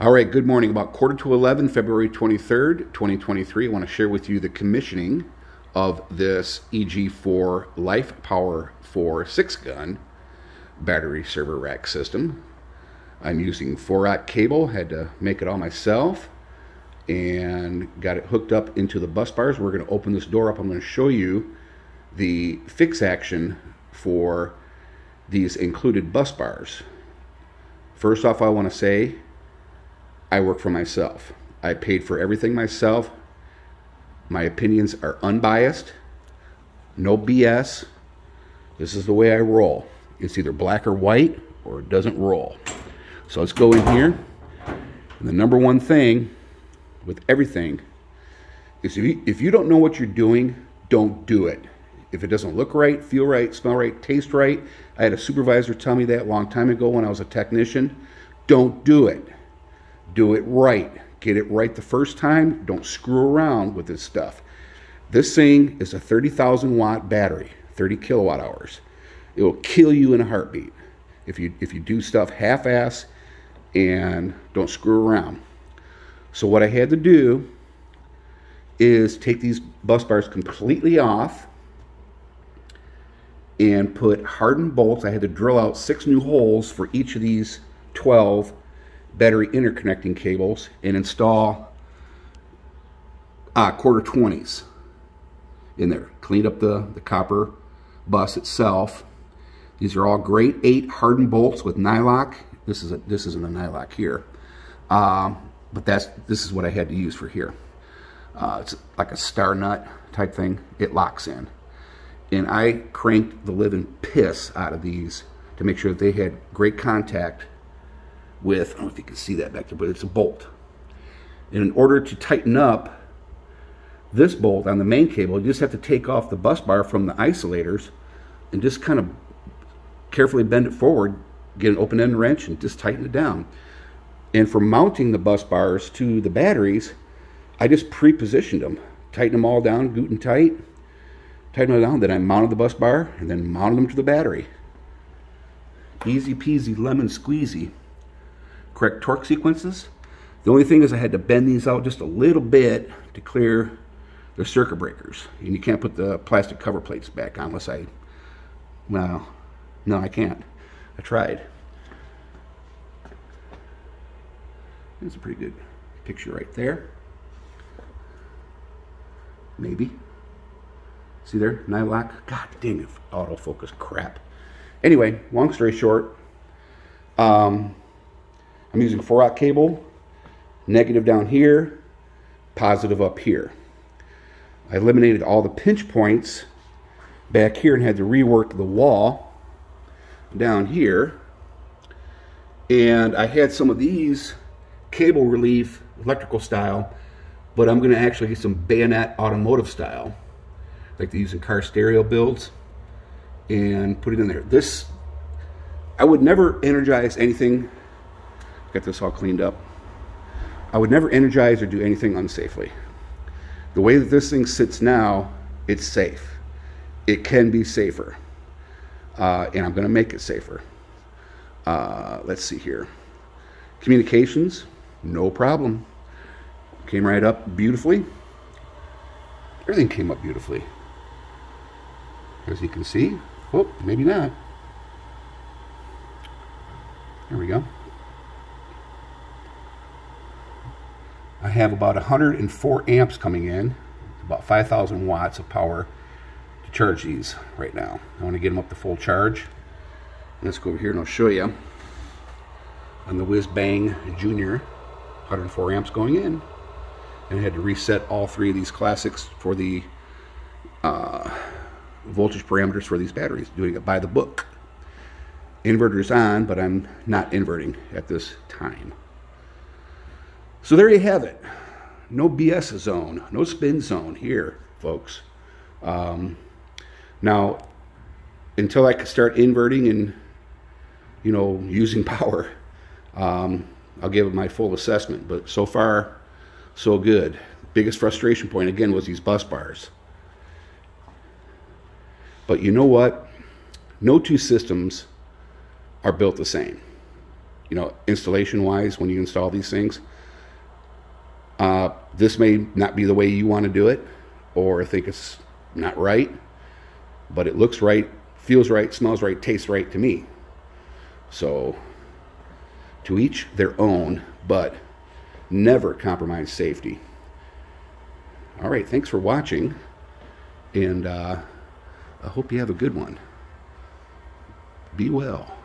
All right, good morning. About quarter to 11, February 23rd, 2023. I want to share with you the commissioning of this EG4 Lifepower4 6 gun battery server rack system. I'm using 4-aught cable, had to make it all myself, and got it hooked up into the bus bars. We're going to open this door up. I'm going to show you the fix action for these included bus bars. First off, I want to say I work for myself. I paid for everything myself. My opinions are unbiased, no BS. This is the way I roll. It's either black or white or it doesn't roll. So let's go in here. And the number one thing with everything is if you, if you don't know what you're doing, don't do it. If it doesn't look right, feel right, smell right, taste right, I had a supervisor tell me that a long time ago when I was a technician. Don't do it. Do it right. Get it right the first time. Don't screw around with this stuff. This thing is a 30,000 watt battery, 30 kilowatt hours. It will kill you in a heartbeat if you if you do stuff half-ass and don't screw around. So what I had to do is take these bus bars completely off and put hardened bolts. I had to drill out six new holes for each of these 12 battery interconnecting cables and install uh, quarter 20s in there. Cleaned up the, the copper bus itself. These are all grade 8 hardened bolts with nylock. This, is a, this isn't a nylock here. Um, but that's this is what I had to use for here. Uh, it's like a star nut type thing. It locks in and I cranked the living piss out of these to make sure that they had great contact with, I don't know if you can see that back there, but it's a bolt. And in order to tighten up this bolt on the main cable, you just have to take off the bus bar from the isolators and just kind of carefully bend it forward, get an open end wrench and just tighten it down. And for mounting the bus bars to the batteries, I just pre-positioned them, tighten them all down, good and tight, tighten them down. Then I mounted the bus bar and then mounted them to the battery. Easy peasy lemon squeezy. Correct torque sequences. The only thing is I had to bend these out just a little bit to clear the circuit breakers. And you can't put the plastic cover plates back on unless I, well, no, I can't. I tried. That's a pretty good picture right there. Maybe. See there, nylock. God dang it, autofocus crap. Anyway, long story short, um, I'm using 4-aught cable, negative down here, positive up here. I eliminated all the pinch points back here and had to rework the wall down here. And I had some of these cable relief electrical style, but I'm going to actually get some bayonet automotive style like they use in car stereo builds, and put it in there. This, I would never energize anything, get this all cleaned up. I would never energize or do anything unsafely. The way that this thing sits now, it's safe. It can be safer. Uh, and I'm going to make it safer. Uh, let's see here. Communications, no problem. Came right up beautifully. Everything came up beautifully as you can see. Oh, maybe not. There we go. I have about 104 amps coming in, about 5,000 watts of power to charge these right now. I want to get them up to full charge. Let's go over here and I'll show you on the Whiz Bang Junior, 104 amps going in. And I had to reset all three of these classics for the uh, voltage parameters for these batteries, doing it by the book. Inverter's on, but I'm not inverting at this time. So there you have it. No BS zone, no spin zone here, folks. Um, now, until I can start inverting and, you know, using power, um, I'll give it my full assessment. But so far, so good. Biggest frustration point, again, was these bus bars. But you know what? No two systems are built the same. you know, installation wise, when you install these things, uh, this may not be the way you want to do it, or think it's not right, but it looks right, feels right, smells right, tastes right to me. So, to each their own, but never compromise safety. All right, thanks for watching, and uh, I hope you have a good one. Be well.